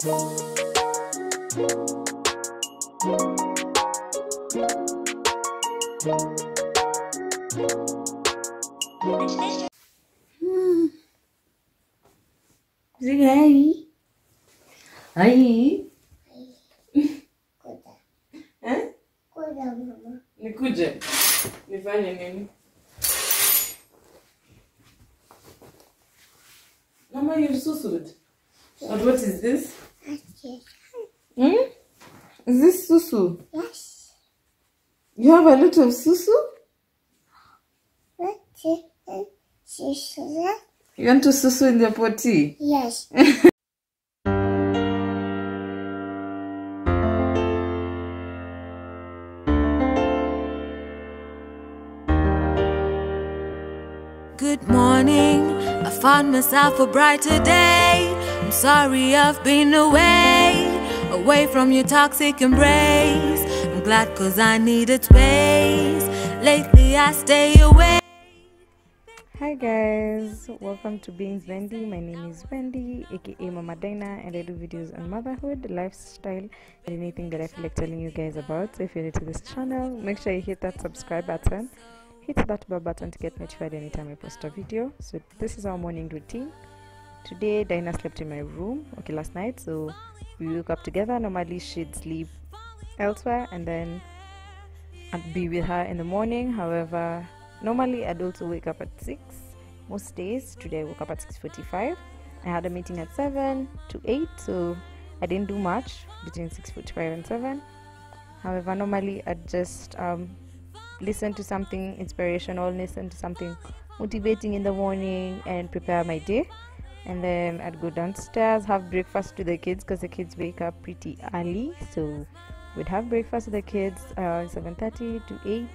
Zigai. Ai. Eh? Nikuje. Nifanye nini? Mama, you're so sweet. But what is this? Hmm? Is this susu? Yes. You have a lot of susu? You want to susu in the potty? Yes. Good morning, I found myself a brighter day. I'm sorry I've been away, away from your toxic embrace. I'm glad cause I needed space. Lately I stay away. Hi guys, welcome to Being Wendy. My name is Wendy, aka Mama Dina, and I do videos on motherhood, lifestyle, and anything that I feel like telling you guys about. So if you're new to this channel, make sure you hit that subscribe button, hit that bell button to get notified anytime I post a video. So this is our morning routine. Today, Dinah slept in my room, okay, last night, so we woke up together. Normally, she'd sleep elsewhere, and then I'd be with her in the morning. However, normally I'd also wake up at 6 most days. Today I woke up at 6:45. I had a meeting at 7 to 8, so I didn't do much between 6:45 and 7. However, normally I'd just um, listen to something inspirational, listen to something motivating in the morning, and prepare my day. And then I'd go downstairs, have breakfast with the kids because the kids wake up pretty early. So we'd have breakfast with the kids uh, 7:30 to 8,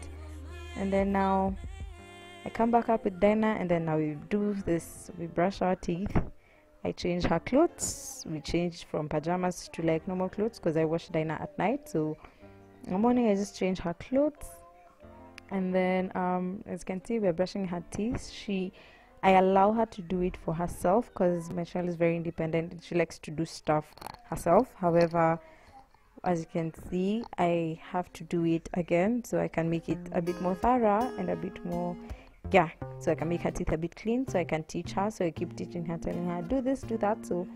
and then now I come back up with Dinah, and then now we do this. We brush our teeth. I change her clothes. We change from pajamas to like normal clothes because I wash Dinah at night. So in the morning, I just change her clothes, and then um, as you can see, we're brushing her teeth. She, I allow her to do it for herself because my child is very independent and she likes to do stuff herself. However, as you can see, I have to do it again so I can make it a bit more thorough and a bit more yeah so i can make her teeth a bit clean so i can teach her so i keep teaching her telling her do this do that. So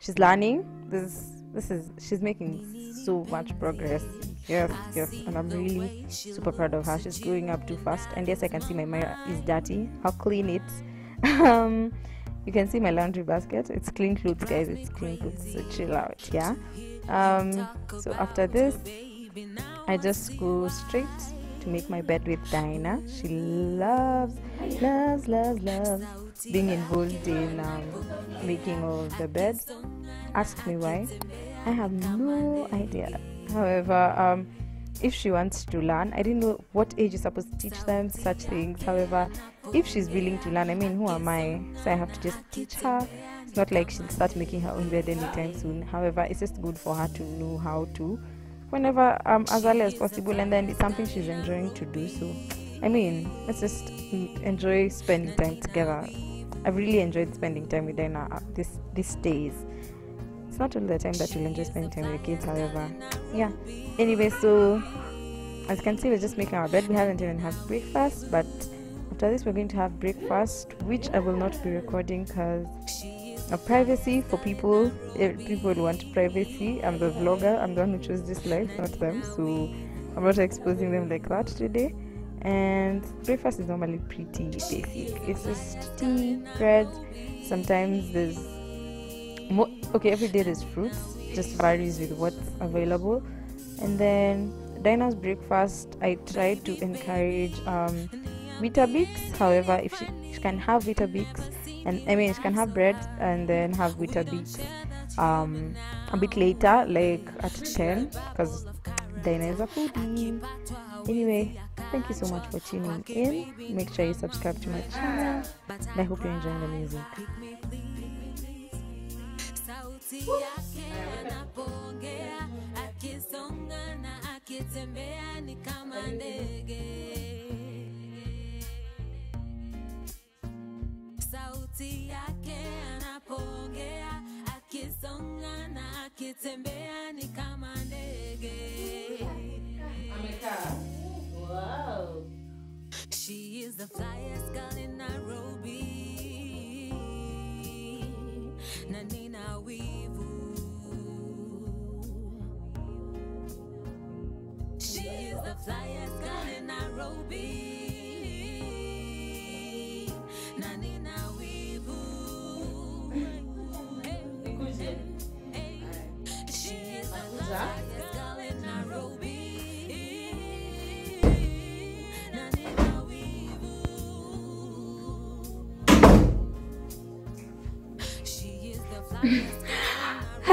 she's learning. This this is she's making so much progress. Yes yes and i'm really super proud of her. She's growing up too fast. And yes i can see my mirror is dirty. I'll clean it um you can see my laundry basket it's clean clothes guys it's clean clothes so chill out yeah um so after this i just go straight to make my bed with Dinah. She loves, loves, loves, loves being involved in um, making of the bed. Ask me why. I have no idea. However, um, if she wants to learn, I didn't know what age you're supposed to teach them such things. However, if she's willing to learn, I mean, who am I? So I have to just teach her. It's not like she'll start making her own bed anytime soon. However, it's just good for her to know how to whenever um as early as possible and then it's something she's enjoying to do so i mean let's just enjoy spending time together i've really enjoyed spending time with Dinah uh, this these days it's not all the time that you'll enjoy spending time with your kids however yeah anyway so as you can see we're just making our bed we haven't even had breakfast but after this we're going to have breakfast which i will not be recording because of privacy for people. People want privacy i'm the vlogger i'm the one who chose this life not them. So i'm not exposing them like that today. And breakfast is normally pretty basic. It's just tea bread. Sometimes there's mo- okay every day there's fruits. Just varies with what's available. And then Dinah's breakfast I try to encourage um Weetabix however if she, she can have Weetabix and I mean she can have bread and then have Weetabix um a bit later like at 10 because Dinah is a foodie. Anyway thank you so much for tuning in. Make sure you subscribe to my channel. And I hope you're enjoying the music. Akisonga na akitembea ni kama ndege. Sauti yake anapoongea, akisonga na akitembea ni kama ndege Wow. She is the flyest girl in Nairobi. Na nina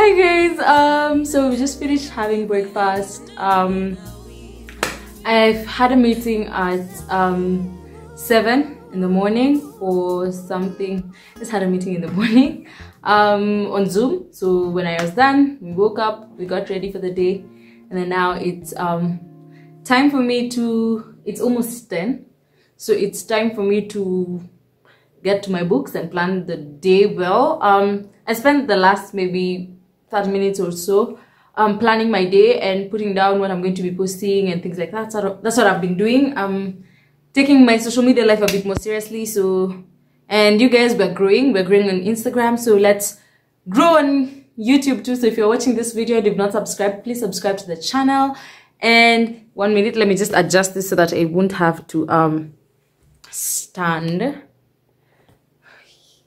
Hi guys, um, so we just finished having breakfast. Um, I've had a meeting at um seven in the morning or something. Just had a meeting in the morning, um, on Zoom. So when I was done, we woke up, we got ready for the day, and then now it's um time for me to. It's almost ten, so it's time for me to get to my books and plan the day well. Um, I spent the last maybe 30 minutes or so um, planning my day and putting down what I'm going to be posting and things like that. So that's what I've been doing. Um, taking my social media life a bit more seriously. So, and you guys, we're growing. We're growing on Instagram. So let's grow on YouTube too. So if you're watching this video and you've not subscribed, please subscribe to the channel. And one minute, let me just adjust this so that I won't have to um stand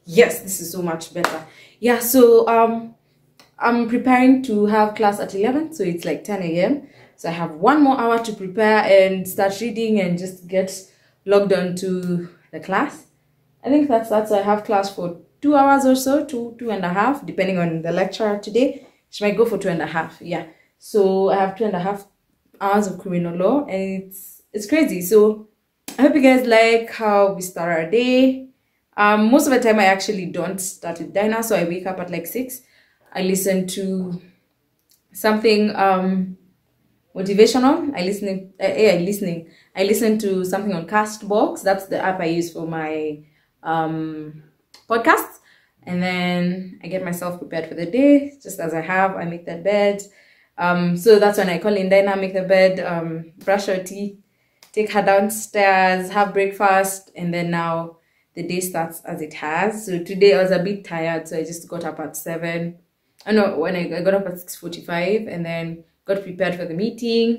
yes this is so much better yeah so um i'm preparing to have class at 11 so it's like 10 a.m so i have one more hour to prepare and start reading and just get logged on to the class. I think that's that so i have class for two hours or so two two and a half depending on the lecturer today. She might go for two and a half yeah. So i have two and a half hours of criminal law and it's it's crazy. So i hope you guys like how we start our day. Um, most of the time I actually don't start with Dinah, so I wake up at like six. I listen to something um motivational. I listen. Uh, yeah, listening. I listen to something on Castbox. That's the app I use for my um podcasts. And then I get myself prepared for the day, just as I have. I make the bed. Um, so that's when I call in Dinah, make the bed, um, brush her teeth, take her downstairs, have breakfast, and then now the day starts as it has. So today I was a bit tired, so I just got up at seven. I know when I, got up at six forty-five, and then got prepared for the meeting.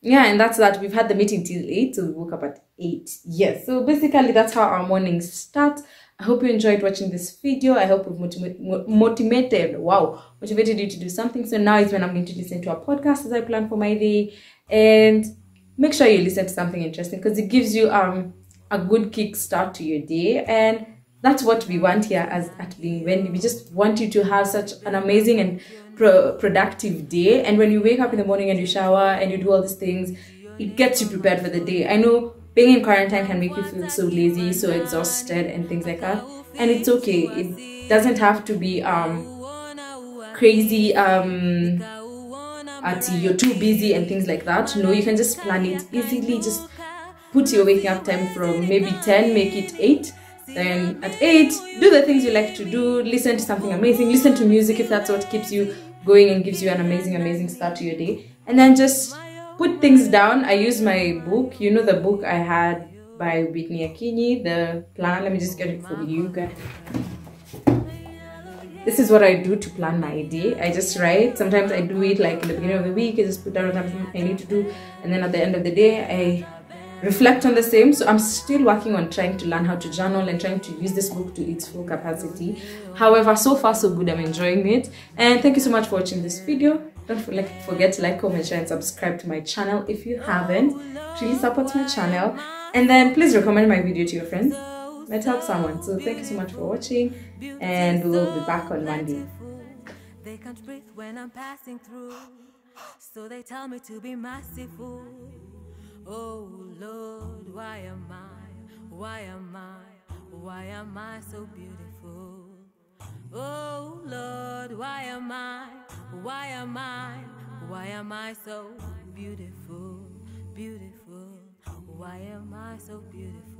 Yeah, and that's that. We've had the meeting till eight, so we woke up at eight. Yes, so basically that's how our mornings start. I hope you enjoyed watching this video. I hope we've motiva- motivated, wow, motivated you to do something. So now is when I'm going to listen to a podcast as I plan for my day, and make sure you listen to something interesting because it gives you um a good kick start to your day and that's what we want here as at being wendy we just want you to have such an amazing and pro- productive day. And when you wake up in the morning and you shower and you do all these things it gets you prepared for the day. I know being in quarantine can make you feel so lazy so exhausted and things like that. And it's okay. It doesn't have to be um crazy um at you're too busy and things like that. No you can just plan it easily. Just put your waking up time from maybe 10 make it 8 then at 8 do the things you like to do listen to something amazing listen to music if that's what keeps you going and gives you an amazing amazing start to your day and then just put things down i use my book you know the book i had by whitney akinyi the plan let me just get it for you guys this is what I do to plan my day. I just write. Sometimes I do it like in the beginning of the week. I just put down something I need to do, and then at the end of the day, I reflect on the same. So I'm still working on trying to learn how to journal and trying to use this book to its full capacity. However, so far so good. I'm enjoying it. And thank you so much for watching this video. Don't forget to like, comment, share, and subscribe to my channel if you haven't. It really supports my channel. And then please recommend my video to your friends. Might help someone. So thank you so much for watching, and we will be back on Monday. They can't breathe when I'm passing through. So they tell me to be merciful. Oh Lord, why am I? Why am I? Why am I so beautiful? Oh Lord, why am I? Why am I? Why am I so beautiful? Beautiful. Why am I so beautiful?